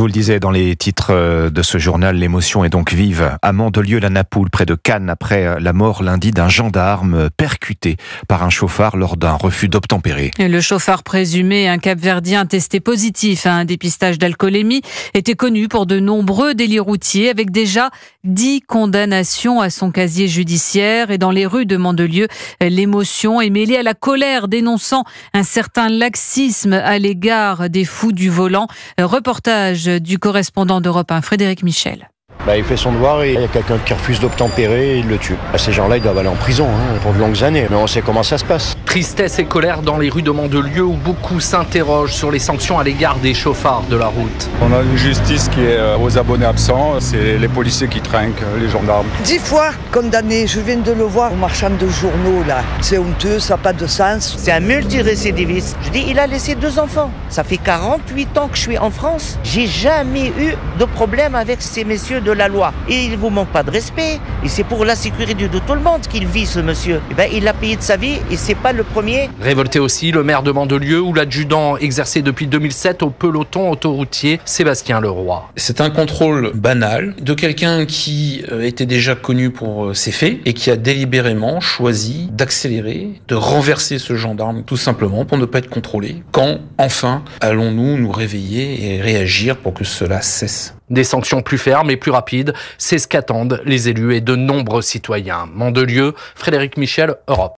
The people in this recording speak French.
vous le disais dans les titres euh, de ce journal, l'émotion est donc vive. À Mandelieu-la Napoule, près de Cannes, après euh, la mort lundi d'un gendarme percuté par un chauffard lors d'un refus d'obtempérer. Le chauffard présumé, un capverdien testé positif à un dépistage d'alcoolémie, était connu pour de nombreux délits routiers avec déjà dix condamnations à son casier judiciaire. Et dans les rues de Mandelieu, l'émotion est mêlée à la colère dénonçant un certain laxisme à l'égard des fous du volant. Reportage du correspondant d'Europe 1, Frédéric Michel. Bah, il fait son devoir et il y a quelqu'un qui refuse d'obtempérer et il le tue. Bah, ces gens-là, ils doivent aller en prison hein, pour de longues années. Mais on sait comment ça se passe. Tristesse et colère dans les rues de Mandelieu où beaucoup s'interrogent sur les sanctions à l'égard des chauffards de la route. On a une justice qui est euh, aux abonnés absents. C'est les policiers qui trinquent, les gendarmes. Dix fois condamné. Je viens de le voir au marchand de journaux là. C'est honteux, ça n'a pas de sens. C'est un multirécidiviste. Je dis, il a laissé deux enfants. Ça fait 48 ans que je suis en France. J'ai jamais eu de problème avec ces messieurs de la loi. Et il ne vous manque pas de respect. Et c'est pour la sécurité de tout le monde qu'il vit, ce monsieur. Et ben, il a payé de sa vie et c'est pas le premier. Révolté aussi, le maire de Mandelieu ou l'adjudant exercé depuis 2007 au peloton autoroutier, Sébastien Leroy. C'est un contrôle banal de quelqu'un qui euh, était déjà connu pour euh, ses faits et qui a délibérément choisi d'accélérer, de renverser ce gendarme tout simplement pour ne pas être contrôlé. Quand enfin allons-nous nous réveiller et réagir pour que cela cesse? Des sanctions plus fermes et plus rapides, c'est ce qu'attendent les élus et de nombreux citoyens. Mandelieu, Frédéric Michel, Europe.